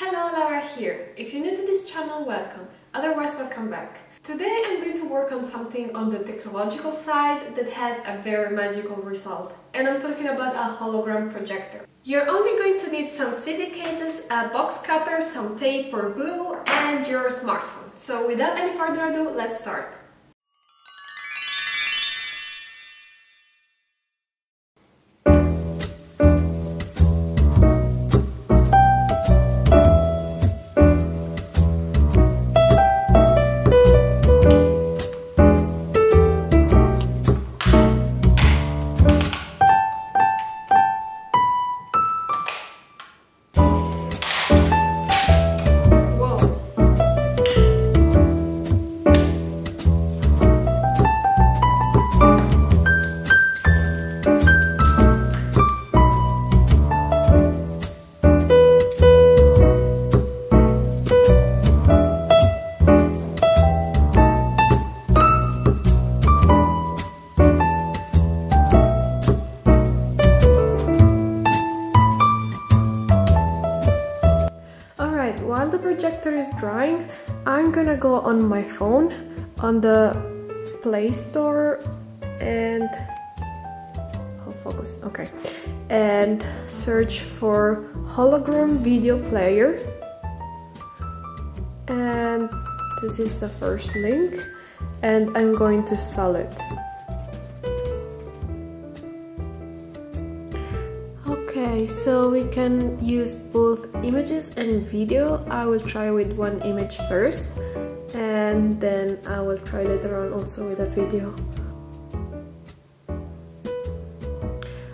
Hello, Laura here. If you're new to this channel, welcome. Otherwise, welcome back. Today I'm going to work on something on the technological side that has a very magical result. And I'm talking about a hologram projector. You're only going to need some CD cases, a box cutter, some tape or glue, and your smartphone. So without any further ado, let's start. While the projector is drying, I'm gonna go on my phone on the Play Store and oh, focus, okay, and search for hologram video player. And this is the first link, and I'm going to sell it. Okay, so we can use both images and video. I will try with one image first and then I will try later on also with a video.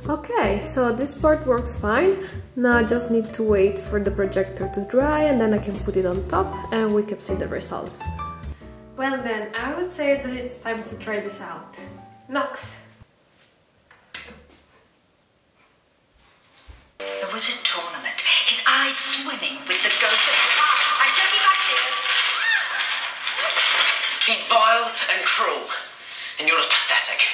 Okay, so this part works fine. Now I just need to wait for the projector to dry and then I can put it on top and we can see the results. Well then, I would say that it's time to try this out. Nox! Was a tournament. His eyes swimming with the ghost of Ah, I took him back to you. He's vile and cruel, and you're as pathetic.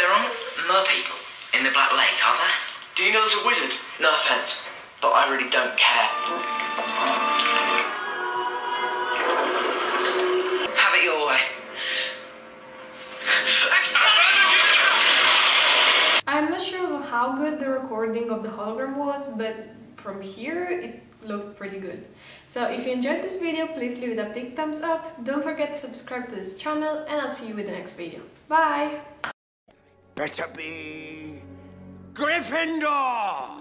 There aren't mer people in the Black Lake, are there? Do you know there's a wizard? No offense, but I really don't care. How good the recording of the hologram was, but from here it looked pretty good. So if you enjoyed this video, please leave it a big thumbs up. Don't forget to subscribe to this channel and I'll see you with the next video. Bye! Better be Gryffindor!